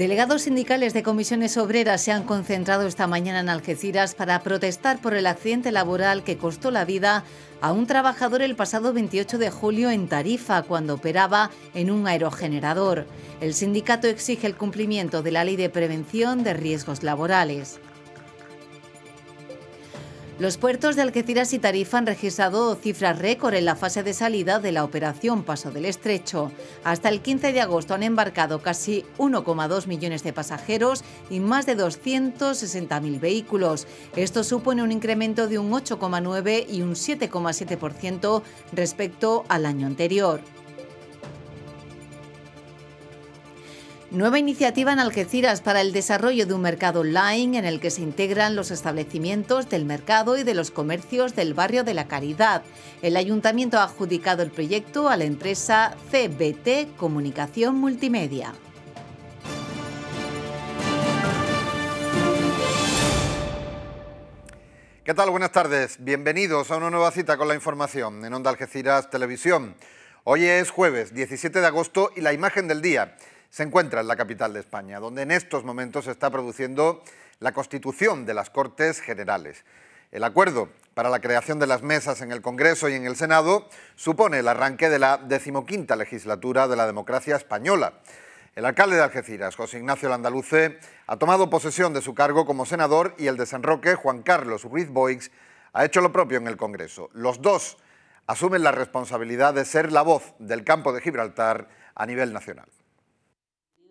Delegados sindicales de comisiones obreras se han concentrado esta mañana en Algeciras para protestar por el accidente laboral que costó la vida a un trabajador el pasado 28 de julio en Tarifa cuando operaba en un aerogenerador. El sindicato exige el cumplimiento de la ley de prevención de riesgos laborales. Los puertos de Algeciras y Tarifa han registrado cifras récord en la fase de salida de la operación Paso del Estrecho. Hasta el 15 de agosto han embarcado casi 1,2 millones de pasajeros y más de 260.000 vehículos. Esto supone un incremento de un 8,9 y un 7,7% respecto al año anterior. Nueva iniciativa en Algeciras para el desarrollo de un mercado online en el que se integran los establecimientos del mercado y de los comercios del barrio de la Caridad. El ayuntamiento ha adjudicado el proyecto a la empresa CBT Comunicación Multimedia. ¿Qué tal? Buenas tardes. Bienvenidos a una nueva cita con la información en Onda Algeciras Televisión. Hoy es jueves 17 de agosto y la imagen del día se encuentra en la capital de España, donde en estos momentos se está produciendo la constitución de las Cortes Generales. El acuerdo para la creación de las mesas en el Congreso y en el Senado supone el arranque de la decimoquinta legislatura de la democracia española. El alcalde de Algeciras, José Ignacio Landaluce, ha tomado posesión de su cargo como senador y el de San Roque, Juan Carlos Ruiz Boix, ha hecho lo propio en el Congreso. Los dos asumen la responsabilidad de ser la voz del campo de Gibraltar a nivel nacional.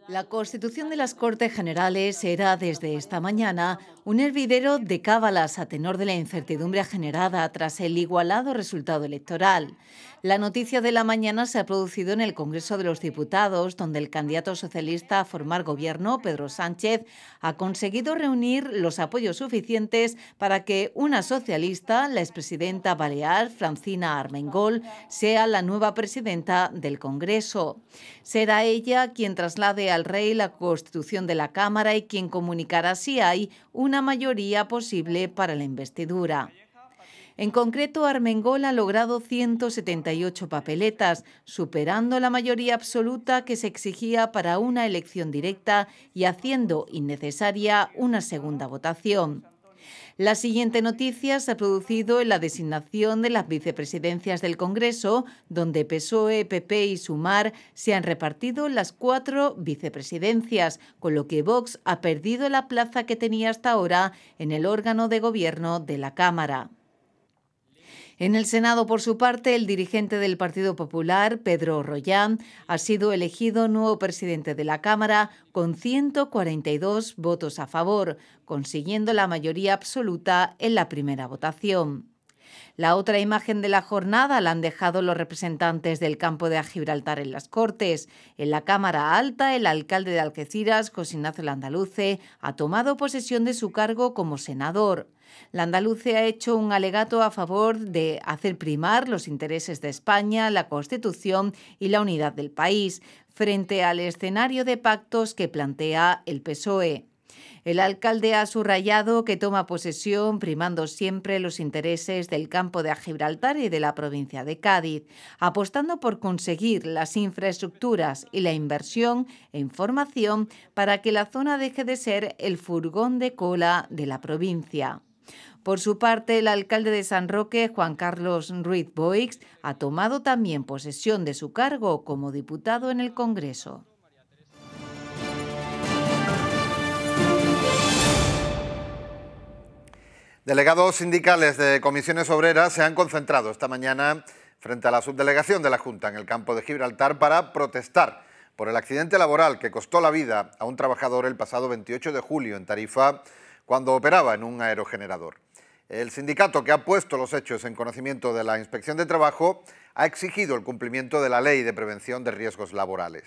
La constitución de las Cortes Generales era desde esta mañana un hervidero de cábalas a tenor de la incertidumbre generada tras el igualado resultado electoral. La noticia de la mañana se ha producido en el Congreso de los Diputados, donde el candidato socialista a formar gobierno, Pedro Sánchez, ha conseguido reunir los apoyos suficientes para que una socialista, la expresidenta balear, Francina Armengol, sea la nueva presidenta del Congreso. Será ella quien traslade al rey la constitución de la Cámara y quien comunicará si hay una mayoría posible para la investidura. En concreto, Armengol ha logrado 178 papeletas, superando la mayoría absoluta que se exigía para una elección directa y haciendo innecesaria una segunda votación. La siguiente noticia se ha producido en la designación de las vicepresidencias del Congreso, donde PSOE, PP y Sumar se han repartido las cuatro vicepresidencias, con lo que Vox ha perdido la plaza que tenía hasta ahora en el órgano de gobierno de la Cámara. En el Senado, por su parte, el dirigente del Partido Popular, Pedro Royán, ha sido elegido nuevo presidente de la Cámara con 142 votos a favor, consiguiendo la mayoría absoluta en la primera votación. La otra imagen de la jornada la han dejado los representantes del campo de Gibraltar en las Cortes. En la Cámara Alta, el alcalde de Algeciras, José Ignacio Landaluce, ha tomado posesión de su cargo como senador. Landaluce ha hecho un alegato a favor de hacer primar los intereses de España, la Constitución y la unidad del país, frente al escenario de pactos que plantea el PSOE. El alcalde ha subrayado que toma posesión primando siempre los intereses del campo de Gibraltar y de la provincia de Cádiz, apostando por conseguir las infraestructuras y la inversión en formación para que la zona deje de ser el furgón de cola de la provincia. Por su parte, el alcalde de San Roque, Juan Carlos Ruiz Boix, ha tomado también posesión de su cargo como diputado en el Congreso. Delegados sindicales de comisiones obreras se han concentrado esta mañana frente a la subdelegación de la Junta en el campo de Gibraltar para protestar por el accidente laboral que costó la vida a un trabajador el pasado 28 de julio en Tarifa cuando operaba en un aerogenerador. El sindicato que ha puesto los hechos en conocimiento de la Inspección de Trabajo ha exigido el cumplimiento de la Ley de Prevención de Riesgos Laborales.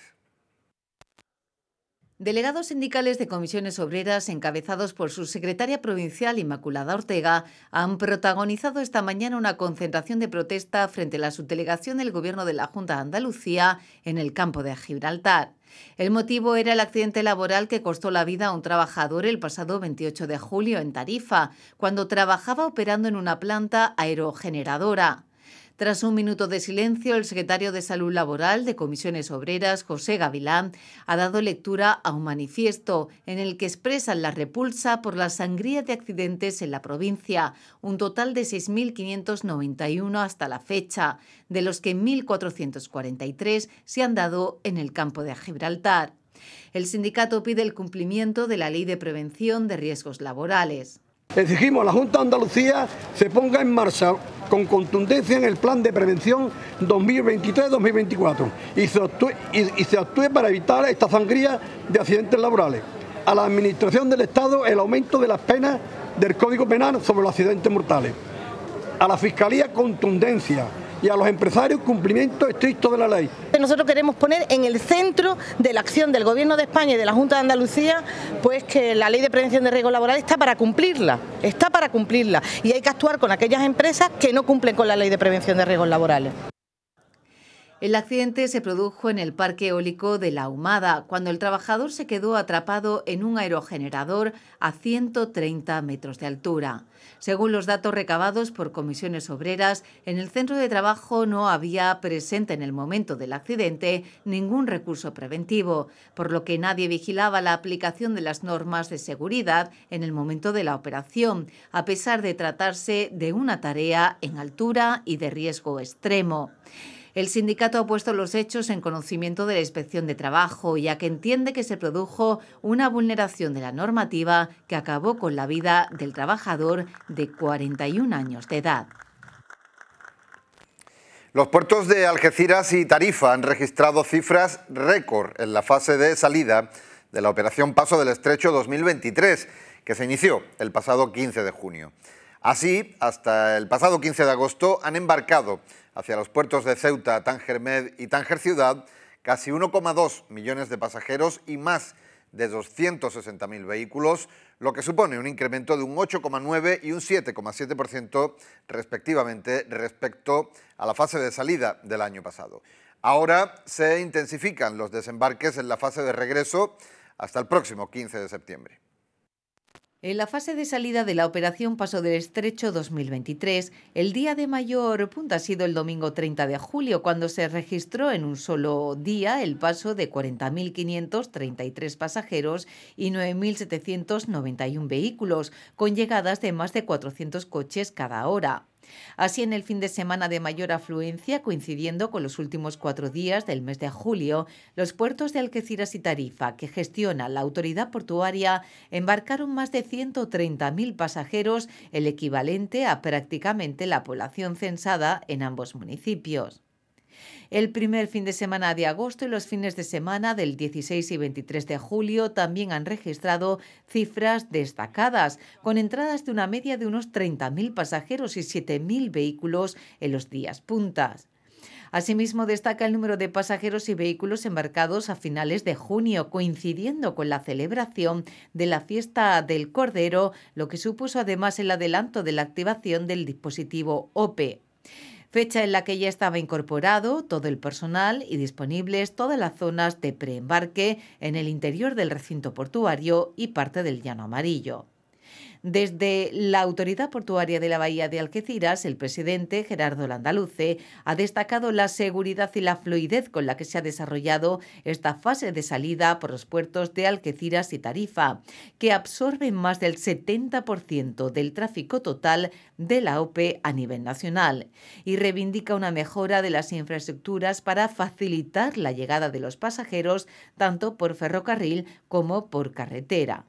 Delegados sindicales de comisiones obreras, encabezados por su secretaria provincial Inmaculada Ortega, han protagonizado esta mañana una concentración de protesta frente a la subdelegación del Gobierno de la Junta de Andalucía en el campo de Gibraltar. El motivo era el accidente laboral que costó la vida a un trabajador el pasado 28 de julio en Tarifa, cuando trabajaba operando en una planta aerogeneradora. Tras un minuto de silencio, el secretario de Salud Laboral de Comisiones Obreras, José Gavilán, ha dado lectura a un manifiesto en el que expresan la repulsa por la sangría de accidentes en la provincia, un total de 6.591 hasta la fecha, de los que 1.443 se han dado en el campo de Gibraltar. El sindicato pide el cumplimiento de la Ley de Prevención de Riesgos Laborales. Exigimos a la Junta de Andalucía se ponga en marcha con contundencia en el plan de prevención 2023-2024 y, y, se actúe para evitar esta sangría de accidentes laborales. A la Administración del Estado el aumento de las penas del Código Penal sobre los accidentes mortales. A la Fiscalía contundencia, y a los empresarios cumplimiento estricto de la ley. Nosotros queremos poner en el centro de la acción del Gobierno de España y de la Junta de Andalucía, pues que la ley de prevención de riesgos laborales está para cumplirla, está para cumplirla y hay que actuar con aquellas empresas que no cumplen con la ley de prevención de riesgos laborales. El accidente se produjo en el parque eólico de La Humada, cuando el trabajador se quedó atrapado en un aerogenerador a 130 metros de altura. Según los datos recabados por comisiones obreras, en el centro de trabajo no había presente en el momento del accidente ningún recurso preventivo, por lo que nadie vigilaba la aplicación de las normas de seguridad en el momento de la operación, a pesar de tratarse de una tarea en altura y de riesgo extremo. El sindicato ha puesto los hechos en conocimiento de la inspección de trabajo, ya que entiende que se produjo una vulneración de la normativa que acabó con la vida del trabajador de 41 años de edad. Los puertos de Algeciras y Tarifa han registrado cifras récord en la fase de salida de la operación Paso del Estrecho 2023, que se inició el pasado 15 de junio. Así, hasta el pasado 15 de agosto han embarcado hacia los puertos de Ceuta, Tánger Med y Tánger Ciudad casi 1,2 millones de pasajeros y más de 260.000 vehículos, lo que supone un incremento de un 8,9 y un 7,7% respectivamente respecto a la fase de salida del año pasado. Ahora se intensifican los desembarques en la fase de regreso hasta el próximo 15 de septiembre. En la fase de salida de la operación Paso del Estrecho 2023, el día de mayor punta ha sido el domingo 30 de julio, cuando se registró en un solo día el paso de 40.533 pasajeros y 9.791 vehículos, con llegadas de más de 400 coches cada hora. Así, en el fin de semana de mayor afluencia, coincidiendo con los últimos cuatro días del mes de julio, los puertos de Algeciras y Tarifa, que gestiona la autoridad portuaria, embarcaron más de 130.000 pasajeros, el equivalente a prácticamente la población censada en ambos municipios. El primer fin de semana de agosto y los fines de semana del 16 y 23 de julio también han registrado cifras destacadas, con entradas de una media de unos 30.000 pasajeros y 7.000 vehículos en los días puntas. Asimismo, destaca el número de pasajeros y vehículos embarcados a finales de junio, coincidiendo con la celebración de la fiesta del Cordero, lo que supuso además el adelanto de la activación del dispositivo OPE fecha en la que ya estaba incorporado todo el personal y disponibles todas las zonas de preembarque en el interior del recinto portuario y parte del llano amarillo. Desde la Autoridad Portuaria de la Bahía de Algeciras, el presidente Gerardo Landaluce ha destacado la seguridad y la fluidez con la que se ha desarrollado esta fase de salida por los puertos de Algeciras y Tarifa, que absorben más del 70% del tráfico total de la OPE a nivel nacional y reivindica una mejora de las infraestructuras para facilitar la llegada de los pasajeros tanto por ferrocarril como por carretera.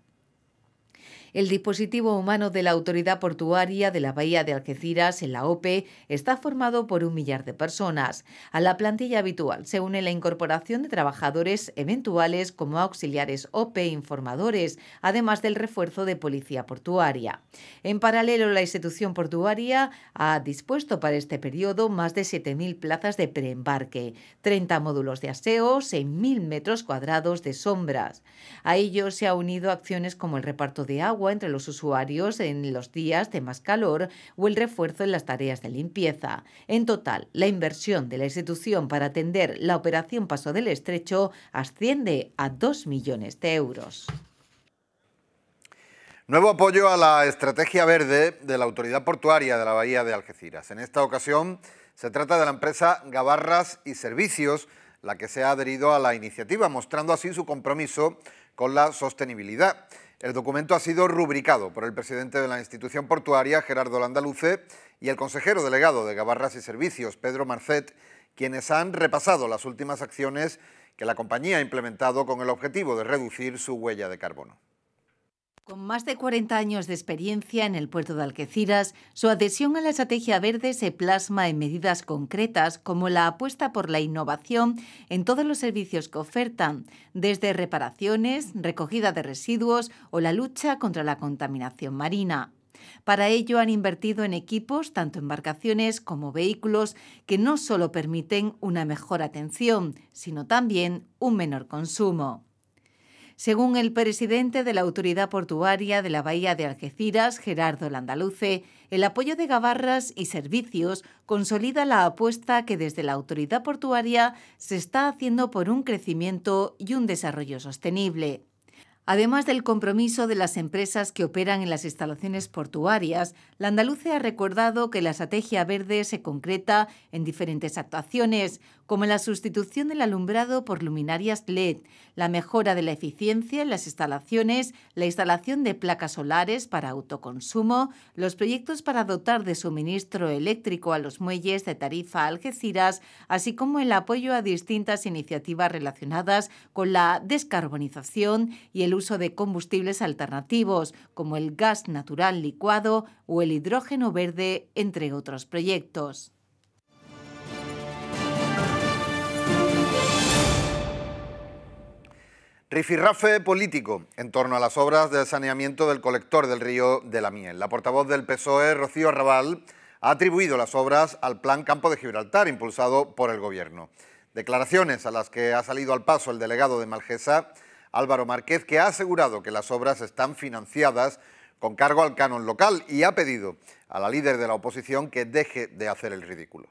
El dispositivo humano de la Autoridad Portuaria de la Bahía de Algeciras, en la OPE, está formado por un millar de personas. A la plantilla habitual se une la incorporación de trabajadores eventuales como auxiliares OPE informadores, además del refuerzo de policía portuaria. En paralelo, la institución portuaria ha dispuesto para este periodo más de 7.000 plazas de preembarque, 30 módulos de aseo, 6.000 metros cuadrados de sombras. A ello se ha unido acciones como el reparto de agua, entre los usuarios en los días de más calor o el refuerzo en las tareas de limpieza. En total, la inversión de la institución para atender la operación Paso del Estrecho asciende a 2 millones de euros. Nuevo apoyo a la estrategia verde de la Autoridad Portuaria de la Bahía de Algeciras. En esta ocasión se trata de la empresa Gabarras y Servicios, la que se ha adherido a la iniciativa, mostrando así su compromiso con la sostenibilidad. El documento ha sido rubricado por el presidente de la institución portuaria, Gerardo Landaluce, y el consejero delegado de Gabarras y Servicios, Pedro Marcet, quienes han repasado las últimas acciones que la compañía ha implementado con el objetivo de reducir su huella de carbono. Con más de 40 años de experiencia en el puerto de Algeciras, su adhesión a la estrategia verde se plasma en medidas concretas como la apuesta por la innovación en todos los servicios que ofertan, desde reparaciones, recogida de residuos o la lucha contra la contaminación marina. Para ello han invertido en equipos, tanto embarcaciones como vehículos, que no solo permiten una mejor atención, sino también un menor consumo. Según el presidente de la Autoridad Portuaria de la Bahía de Algeciras, Gerardo Landaluce, el apoyo de Gabarras y servicios consolida la apuesta que desde la Autoridad Portuaria se está haciendo por un crecimiento y un desarrollo sostenible. Además del compromiso de las empresas que operan en las instalaciones portuarias, la Andaluce ha recordado que la estrategia verde se concreta en diferentes actuaciones, como la sustitución del alumbrado por luminarias LED, la mejora de la eficiencia en las instalaciones, la instalación de placas solares para autoconsumo, los proyectos para dotar de suministro eléctrico a los muelles de Tarifa Algeciras, así como el apoyo a distintas iniciativas relacionadas con la descarbonización y el uso de combustibles alternativos, como el gas natural licuado o el hidrógeno verde, entre otros proyectos. Rifirrafe político en torno a las obras de saneamiento del colector del río de la Miel. La portavoz del PSOE, Rocío Arrabal, ha atribuido las obras al Plan Campo de Gibraltar, impulsado por el Gobierno. Declaraciones a las que ha salido al paso el delegado de Malgesa, Álvaro Márquez, que ha asegurado que las obras están financiadas con cargo al canon local y ha pedido a la líder de la oposición que deje de hacer el ridículo.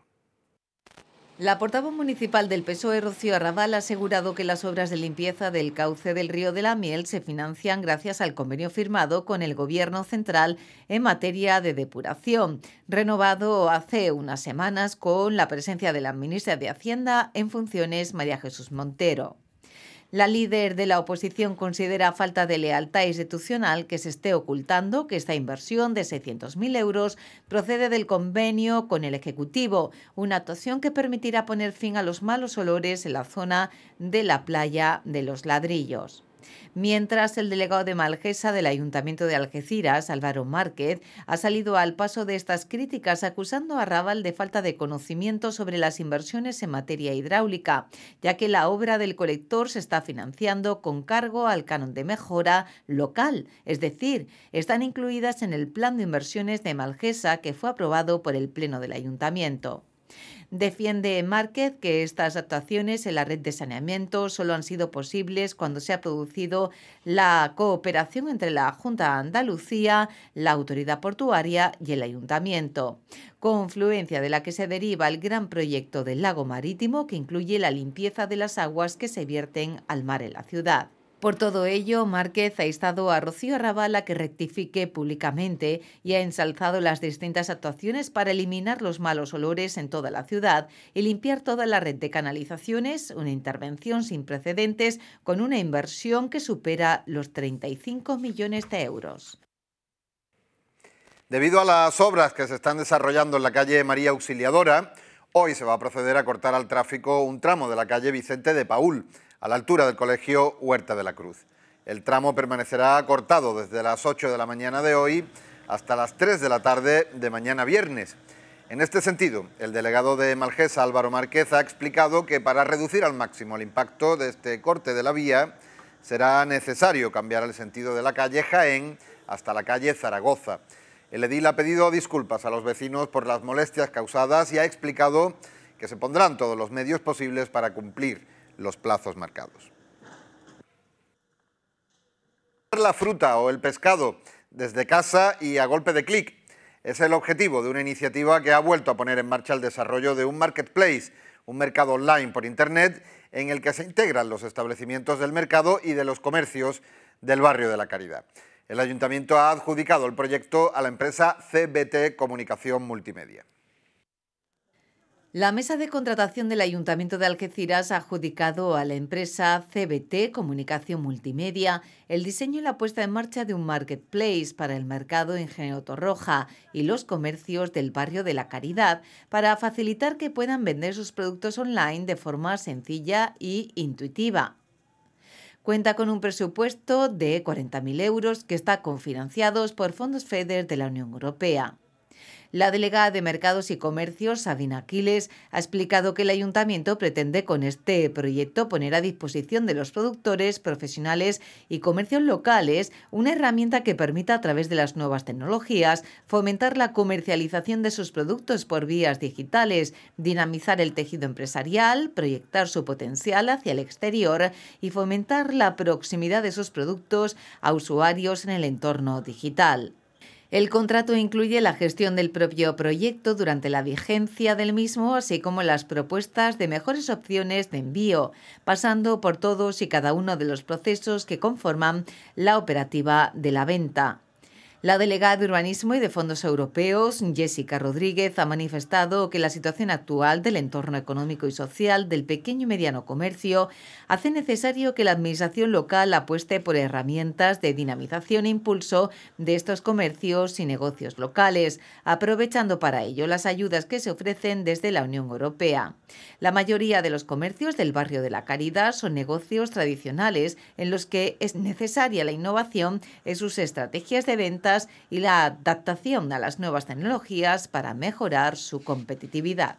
La portavoz municipal del PSOE, Rocío Arrabal, ha asegurado que las obras de limpieza del cauce del río de la Miel se financian gracias al convenio firmado con el Gobierno central en materia de depuración, renovado hace unas semanas con la presencia de la ministra de Hacienda en funciones, María Jesús Montero. La líder de la oposición considera falta de lealtad institucional que se esté ocultando que esta inversión de 600.000 euros procede del convenio con el Ejecutivo, una actuación que permitirá poner fin a los malos olores en la zona de la playa de los ladrillos mientras el delegado de Malgesa del Ayuntamiento de Algeciras, Álvaro Márquez, ha salido al paso de estas críticas acusando a Raval de falta de conocimiento sobre las inversiones en materia hidráulica, ya que la obra del colector se está financiando con cargo al canon de mejora local, es decir, están incluidas en el plan de inversiones de Malgesa que fue aprobado por el Pleno del Ayuntamiento. Defiende Márquez que estas actuaciones en la red de saneamiento solo han sido posibles cuando se ha producido la cooperación entre la Junta de Andalucía, la Autoridad Portuaria y el Ayuntamiento, confluencia de la que se deriva el gran proyecto del lago marítimo que incluye la limpieza de las aguas que se vierten al mar en la ciudad. Por todo ello, Márquez ha instado a Rocío Arrabal a que rectifique públicamente y ha ensalzado las distintas actuaciones para eliminar los malos olores en toda la ciudad y limpiar toda la red de canalizaciones, una intervención sin precedentes con una inversión que supera los 35 millones de euros. Debido a las obras que se están desarrollando en la calle María Auxiliadora, hoy se va a proceder a cortar al tráfico un tramo de la calle Vicente de Paul, a la altura del Colegio Huerta de la Cruz. El tramo permanecerá cortado desde las 8 de la mañana de hoy hasta las 3 de la tarde de mañana viernes. En este sentido, el delegado de Malgesa, Álvaro Márquez, ha explicado que para reducir al máximo el impacto de este corte de la vía, será necesario cambiar el sentido de la calle Jaén hasta la calle Zaragoza. El edil ha pedido disculpas a los vecinos por las molestias causadas y ha explicado que se pondrán todos los medios posibles para cumplir los plazos marcados. La fruta o el pescado desde casa y a golpe de clic es el objetivo de una iniciativa que ha vuelto a poner en marcha el desarrollo de un marketplace, un mercado online por Internet en el que se integran los establecimientos del mercado y de los comercios del barrio de la Caridad. El ayuntamiento ha adjudicado el proyecto a la empresa CBT Comunicación Multimedia. La mesa de contratación del Ayuntamiento de Algeciras ha adjudicado a la empresa CBT Comunicación Multimedia el diseño y la puesta en marcha de un marketplace para el mercado Ingenio Torroja y los comercios del barrio de la Caridad para facilitar que puedan vender sus productos online de forma sencilla y intuitiva. Cuenta con un presupuesto de 40.000 euros que está confinanciados por fondos FEDER de la Unión Europea. La delegada de Mercados y Comercios, Sabina Aquiles, ha explicado que el ayuntamiento pretende con este proyecto poner a disposición de los productores, profesionales y comercios locales una herramienta que permita a través de las nuevas tecnologías fomentar la comercialización de sus productos por vías digitales, dinamizar el tejido empresarial, proyectar su potencial hacia el exterior y fomentar la proximidad de sus productos a usuarios en el entorno digital. El contrato incluye la gestión del propio proyecto durante la vigencia del mismo, así como las propuestas de mejores opciones de envío, pasando por todos y cada uno de los procesos que conforman la operativa de la venta. La delegada de Urbanismo y de Fondos Europeos, Jessica Rodríguez, ha manifestado que la situación actual del entorno económico y social del pequeño y mediano comercio hace necesario que la Administración local apueste por herramientas de dinamización e impulso de estos comercios y negocios locales, aprovechando para ello las ayudas que se ofrecen desde la Unión Europea. La mayoría de los comercios del barrio de la Caridad son negocios tradicionales en los que es necesaria la innovación en sus estrategias de venta y la adaptación a las nuevas tecnologías para mejorar su competitividad.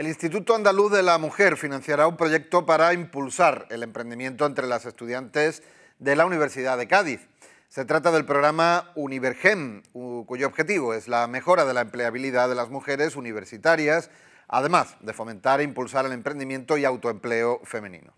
El Instituto Andaluz de la Mujer financiará un proyecto para impulsar el emprendimiento entre las estudiantes de la Universidad de Cádiz. Se trata del programa Univergem, cuyo objetivo es la mejora de la empleabilidad de las mujeres universitarias, además de fomentar e impulsar el emprendimiento y autoempleo femenino.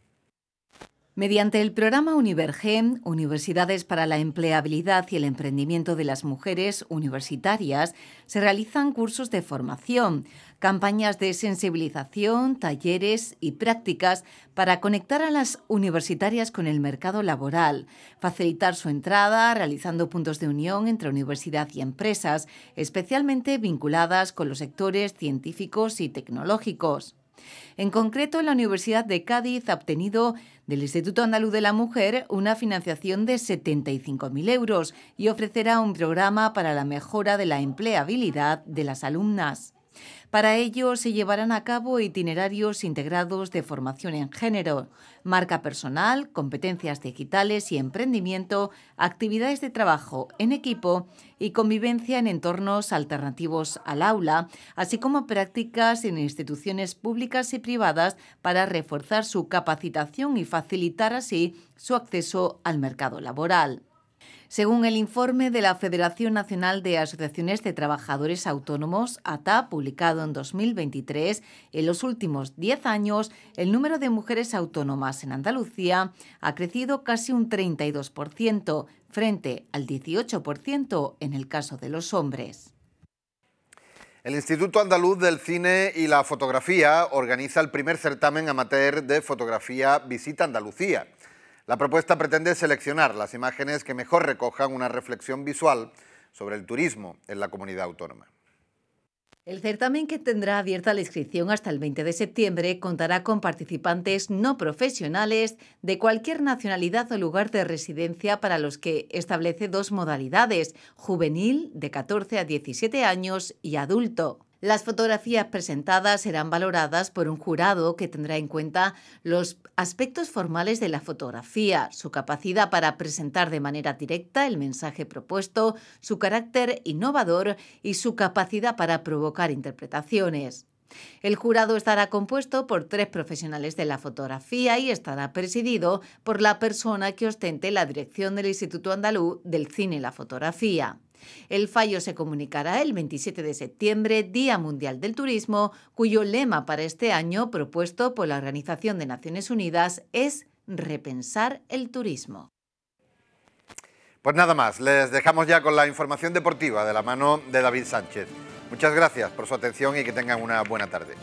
Mediante el programa Univergem, Universidades para la Empleabilidad y el Emprendimiento de las Mujeres Universitarias, se realizan cursos de formación, campañas de sensibilización, talleres y prácticas para conectar a las universitarias con el mercado laboral, facilitar su entrada realizando puntos de unión entre universidad y empresas, especialmente vinculadas con los sectores científicos y tecnológicos. En concreto, la Universidad de Cádiz ha obtenido del Instituto Andaluz de la Mujer una financiación de 75.000 euros y ofrecerá un programa para la mejora de la empleabilidad de las alumnas. Para ello se llevarán a cabo itinerarios integrados de formación en género, marca personal, competencias digitales y emprendimiento, actividades de trabajo en equipo y convivencia en entornos alternativos al aula, así como prácticas en instituciones públicas y privadas para reforzar su capacitación y facilitar así su acceso al mercado laboral. Según el informe de la Federación Nacional de Asociaciones de Trabajadores Autónomos, ATA, publicado en 2023, en los últimos 10 años, el número de mujeres autónomas en Andalucía ha crecido casi un 32%, frente al 18% en el caso de los hombres. El Instituto Andaluz del Cine y la Fotografía organiza el primer certamen amateur de fotografía Visita Andalucía. La propuesta pretende seleccionar las imágenes que mejor recojan una reflexión visual sobre el turismo en la comunidad autónoma. El certamen que tendrá abierta la inscripción hasta el 20 de septiembre contará con participantes no profesionales de cualquier nacionalidad o lugar de residencia para los que establece dos modalidades, juvenil de 14 a 17 años y adulto. Las fotografías presentadas serán valoradas por un jurado que tendrá en cuenta los aspectos formales de la fotografía, su capacidad para presentar de manera directa el mensaje propuesto, su carácter innovador y su capacidad para provocar interpretaciones. El jurado estará compuesto por tres profesionales de la fotografía y estará presidido por la persona que ostente la dirección del Instituto Andaluz del Cine y la Fotografía. El fallo se comunicará el 27 de septiembre, Día Mundial del Turismo, cuyo lema para este año, propuesto por la Organización de Naciones Unidas, es Repensar el turismo. Pues nada más, les dejamos ya con la información deportiva de la mano de David Sánchez. Muchas gracias por su atención y que tengan una buena tarde.